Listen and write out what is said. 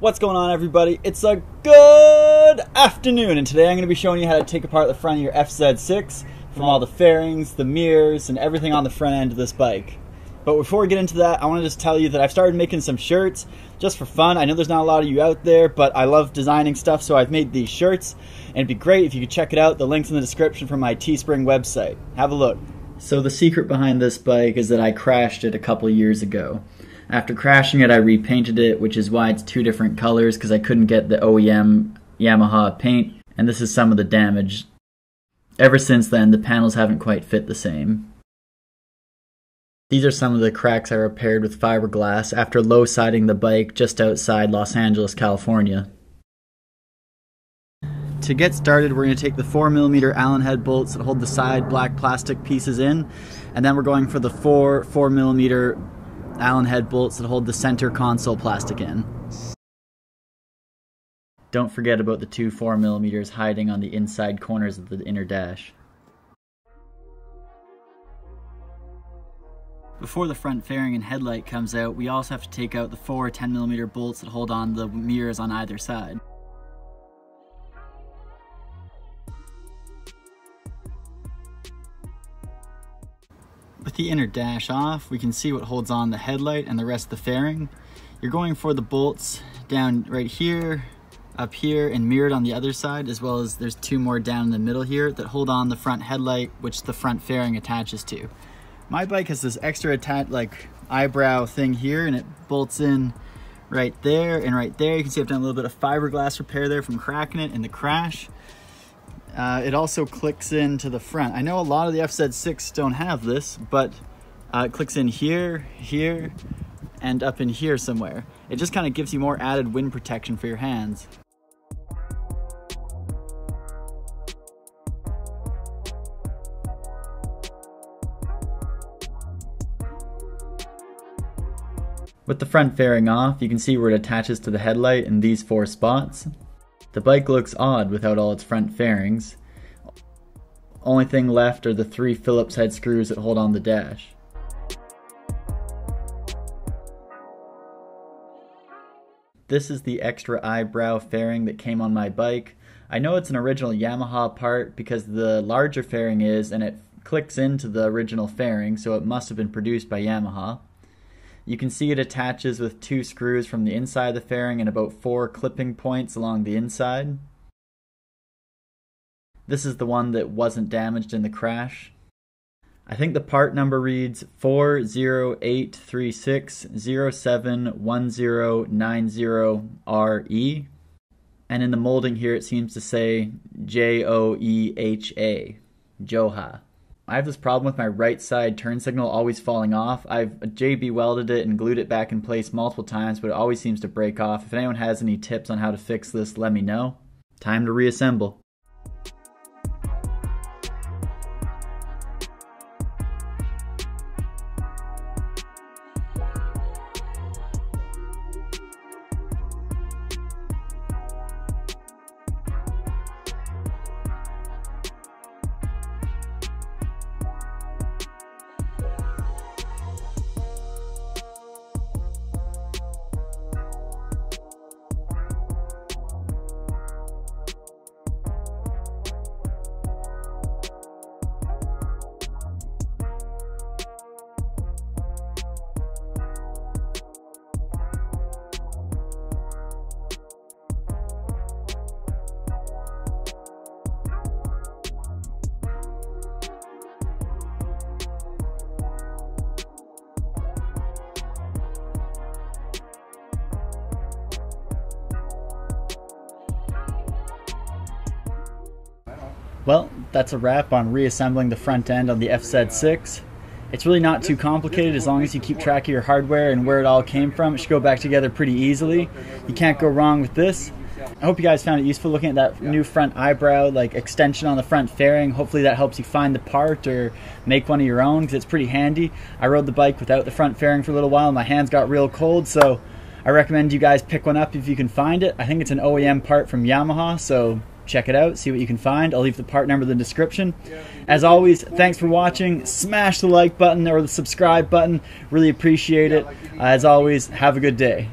What's going on everybody? It's a good afternoon and today I'm going to be showing you how to take apart the front of your FZ6 from all the fairings, the mirrors, and everything on the front end of this bike. But before we get into that, I want to just tell you that I've started making some shirts just for fun. I know there's not a lot of you out there, but I love designing stuff, so I've made these shirts. And it'd be great if you could check it out. The link's in the description from my Teespring website. Have a look. So the secret behind this bike is that I crashed it a couple years ago. After crashing it, I repainted it, which is why it's two different colors because I couldn't get the OEM Yamaha paint, and this is some of the damage. Ever since then, the panels haven't quite fit the same. These are some of the cracks I repaired with fiberglass after low siding the bike just outside Los Angeles, California. To get started, we're going to take the 4mm Allen head bolts that hold the side black plastic pieces in, and then we're going for the four 4mm Allen head bolts that hold the center console plastic in. Don't forget about the two 4mm hiding on the inside corners of the inner dash. Before the front fairing and headlight comes out, we also have to take out the four 10mm bolts that hold on the mirrors on either side. With the inner dash off, we can see what holds on the headlight and the rest of the fairing. You're going for the bolts down right here, up here, and mirrored on the other side, as well as there's two more down in the middle here that hold on the front headlight, which the front fairing attaches to. My bike has this extra attached, like, eyebrow thing here, and it bolts in right there and right there. You can see I've done a little bit of fiberglass repair there from cracking it in the crash. Uh, it also clicks into the front. I know a lot of the FZ6 don't have this, but uh, it clicks in here, here, and up in here somewhere. It just kind of gives you more added wind protection for your hands. With the front fairing off, you can see where it attaches to the headlight in these four spots. The bike looks odd without all its front fairings. Only thing left are the three Phillips head screws that hold on the dash. This is the extra eyebrow fairing that came on my bike. I know it's an original Yamaha part because the larger fairing is and it clicks into the original fairing so it must have been produced by Yamaha. You can see it attaches with two screws from the inside of the fairing and about four clipping points along the inside. This is the one that wasn't damaged in the crash. I think the part number reads 40836071090RE. And in the molding here it seems to say J O E H A, Joha. I have this problem with my right side turn signal always falling off. I've JB welded it and glued it back in place multiple times, but it always seems to break off. If anyone has any tips on how to fix this, let me know. Time to reassemble. Well, that's a wrap on reassembling the front end on the FZ6. It's really not too complicated as long as you keep track of your hardware and where it all came from. It should go back together pretty easily. You can't go wrong with this. I hope you guys found it useful looking at that new front eyebrow like extension on the front fairing. Hopefully that helps you find the part or make one of your own because it's pretty handy. I rode the bike without the front fairing for a little while. And my hands got real cold, so I recommend you guys pick one up if you can find it. I think it's an OEM part from Yamaha, so check it out, see what you can find. I'll leave the part number in the description. As always, thanks for watching. Smash the like button or the subscribe button. Really appreciate it. As always, have a good day.